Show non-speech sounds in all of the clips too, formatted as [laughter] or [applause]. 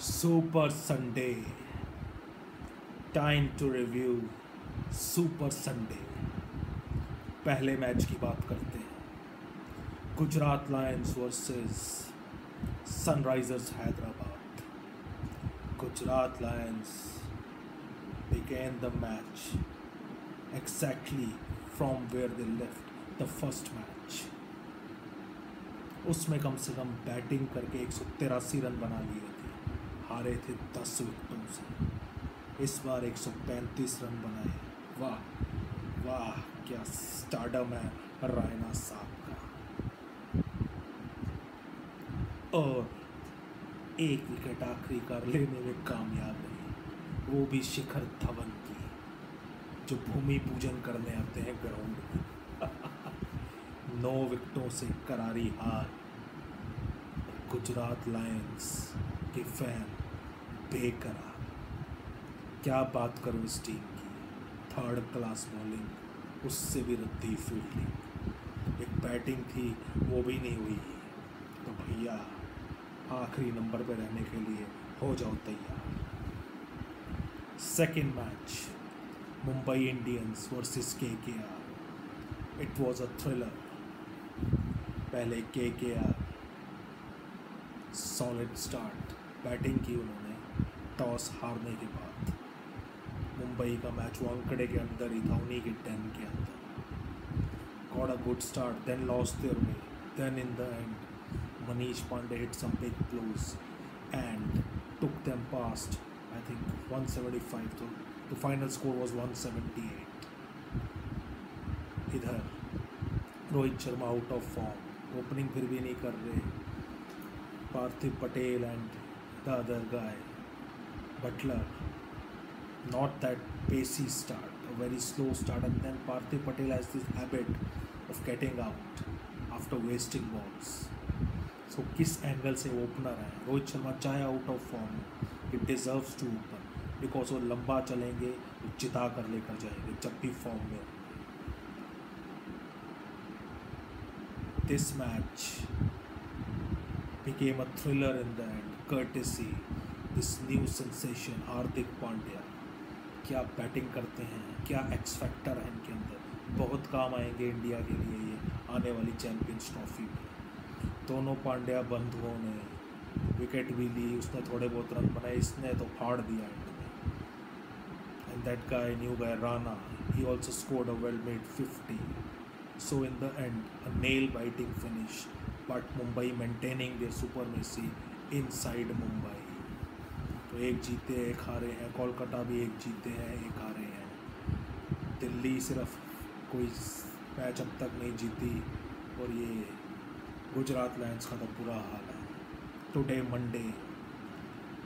Super Sunday time to review super Sunday पहले match की बात करते हैं। Gujarat Lions versus Sunrisers Hyderabad. Gujarat Lions began the match exactly from where they left the first match उसमें कम से कम batting करके एक सौ तिरासी रन बना लिए थे। हारे थे दस विकेटों से। इस बार एक सौ पैंतीस रन बनाए। वाह वाह, क्या स्टार्डम है रायना साहब का। और एक विकेट आखिरी कर लेने में कामयाब रही। वो भी शिखर धवन की, जो भूमि पूजन करने आते हैं ग्राउंड में। [laughs] नौ विकेटों से करारी हार। गुजरात लायंस फ़ैन बेकरार। क्या बात करूँ इस टीम की? थर्ड क्लास बॉलिंग उससे भी रद्दी फील्डिंग एक बैटिंग थी, वो भी नहीं हुई। तो भैया, आखिरी नंबर पे रहने के लिए हो जाओ तैयार। Second match Mumbai Indians versus K K R it was a thriller पहले के K are solid start batting की उन्होंने, टॉस हारने के बाद। मुंबई का मैच वो अंकड़े के अंदर ही था, उन्हीं के टेन के अंदर। Got a good start then lost their way then in the end Manish Pandey hit some big blows and took them past, I think 175 तो the final score was 178 इधर, Rohit Sharma out of form opening फिर भी नहीं कर रहे, Parthiv Patel and the other guy Buttler not that pacey start, a very slow start, and then Parthiv Patel has this habit of getting out after wasting balls. So किस angle से opener है रोहित शर्मा चाहे out of form it deserves to open because वो लंबा चलेंगे वो चिता कर लेकर जाएँगे जब भी फॉर्म में This match became a thriller in the end, courtesy this new sensation Hardik Pandya क्या बैटिंग करते हैं क्या एक्स फैक्टर है इनके अंदर? बहुत काम आएँगे इंडिया के लिए ये आने वाली चैंपियंस ट्रॉफी में। दोनों पांड्या बंधुओं ने विकेट भी ली उसने थोड़े बहुत रन बनाए इसने तो फाड़ दिया एंड में and that guy new guy Rana he also scored a well made fifty so in the end a nail-biting finish, but Mumbai maintaining their supremacy inside Mumbai. तो एक जीते, एक हारे हैं। कोलकाता भी एक जीते हैं, एक हारे हैं। दिल्ली सिर्फ़ कोई मैच अब तक नहीं जीती और ये गुजरात लायंस का तो बुरा हाल है। Today Monday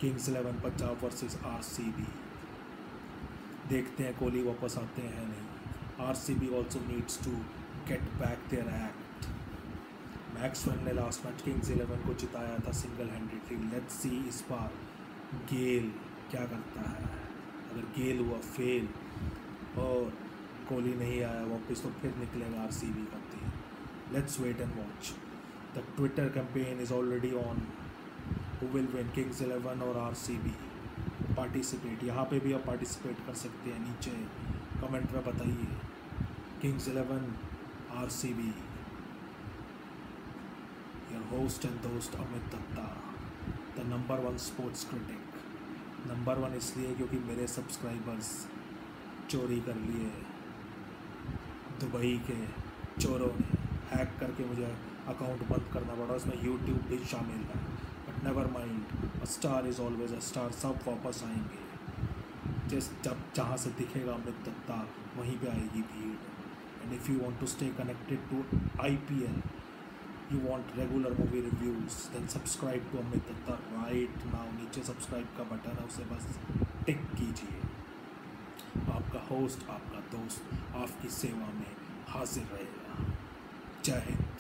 Kings Eleven Punjab versus RCB देखते हैं कोहली वापस आते हैं नहीं। RCB also needs to get back their act Maxwell ने लास्ट मैच किंग्स इलेवन को जिताया था सिंगल हैंडेडली लेट्स सी इस बार गेल क्या करता है। अगर गेल हुआ फेल और कोहली नहीं आया, वापस तो फिर निकलेगा आर सी बी का team let's wait and watch the Twitter campaign is already on who will win Kings Eleven और आर सी बी पार्टिसिपेट यहाँ पे भी आप पार्टिसिपेट कर सकते हैं। नीचे कमेंट में बताइए। Kings Eleven RCB. Your host and host Amit Datta, the number one sports critic. Number one इसलिए क्योंकि मेरे सब्सक्राइबर्स चोरी कर लिए दुबई के चोरों ने हैक करके मुझे अकाउंट बंद करना पड़ा उसमें यूट्यूब भी शामिल है। But never mind a star is always a star सब वापस आएँगे। जिस जब जहाँ से दिखेगा अमित दत्ता वहीं पे आएगी भीड़। And if you want to stay connected to IPL you want regular movie reviews then subscribe to Amit Datta right now नीचे सब्सक्राइब का बटन है उसे बस टिक कीजिए आपका होस्ट आपका दोस्त आपकी सेवा में हाजिर रहेगा जय हिंद